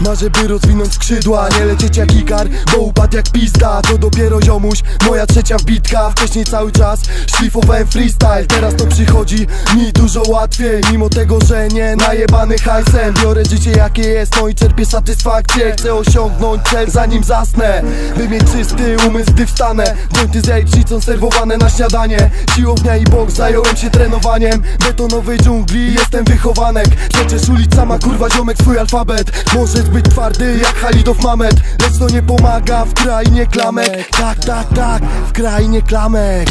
Marzę by rozwinąć skrzydła Nie lecieć jak ikar, bo upadł jak pizda To dopiero ziomuś, moja trzecia wbitka Wcześniej cały czas szlifowałem freestyle Teraz to przychodzi mi dużo łatwiej Mimo tego, że nie najebany hajsem. Biorę życie jakie jest, no i czerpię satysfakcję. Chcę osiągnąć cel zanim zasnę By mieć czysty umysł, gdy wstanę. Jointy z jajecznicą serwowane na śniadanie. Siłownia i boks, zająłem się trenowaniem. Betonowej dżungli, jestem wychowanek. Przecież ulica ma kurwa ziomek swój alfabet. Możesz być twardy jak Halidow Mamet. Lecz to nie pomaga w krainie klamek. Tak, tak, tak, w krainie klamek.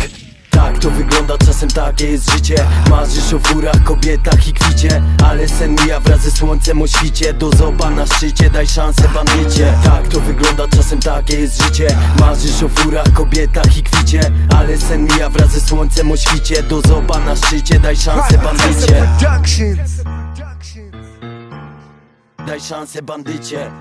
Tak to wygląda, czasem takie jest życie. Marzysz o furach, kobietach i kwicie. Ale sen mija wraz ze słońcem o świcie. Do zoba na szczycie, daj szansę bandycie Tak to wygląda, czasem takie jest życie. Marzysz o furach, kobietach i kwicie. Ale sen mija wraz ze słońcem o świcie. Do zoba na szczycie, daj szansę bandycie Daj szansę bandycie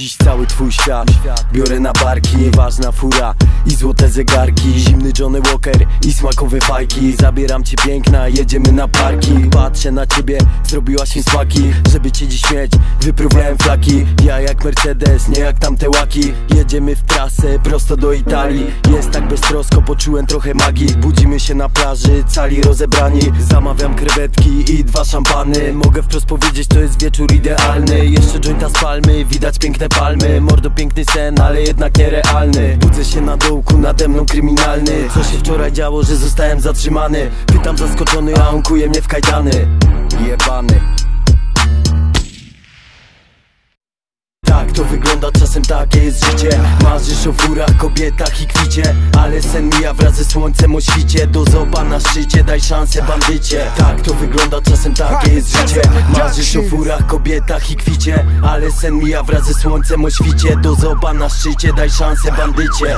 Dziś cały twój świat. Biorę na barki, nieważna fura I złote zegarki. Zimny Johnny Walker i smakowe fajki. Zabieram cię piękna, jedziemy na parking Patrzę na ciebie, zrobiłaś mi smaki. Żeby cię dziś mieć, wypróbowałem flaki. Ja jak Mercedes, nie jak tamte łaki. Jedziemy w trasę, prosto do Italii. Jest tak beztrosko, poczułem trochę magii. Budzimy się na plaży, cali rozebrani. Zamawiam krewetki i dwa szampany. Mogę wprost powiedzieć, to jest wieczór idealny. Jeszcze jointa z palmy, widać piękne palmy. Mordo piękny sen, ale jednak nierealny. Budzę się na dołku, nade mną kryminalny. Co się wczoraj działo, że zostałem zatrzymany? Pytam zaskoczony, a on kuje mnie w kajdany. Jebany. Tak to wygląda, czasem takie jest życie. Marzysz o furach, kobietach i kwicie Ale sen mija wraz ze słońcem o świcie. Do zoba na szczycie, daj szansę bandycie. Tak to wygląda, czasem takie jest życie o furach, kobietach i kwicie. Ale sen mija wraz ze słońcem o świcie. Do zoba na szczycie, daj szansę bandycie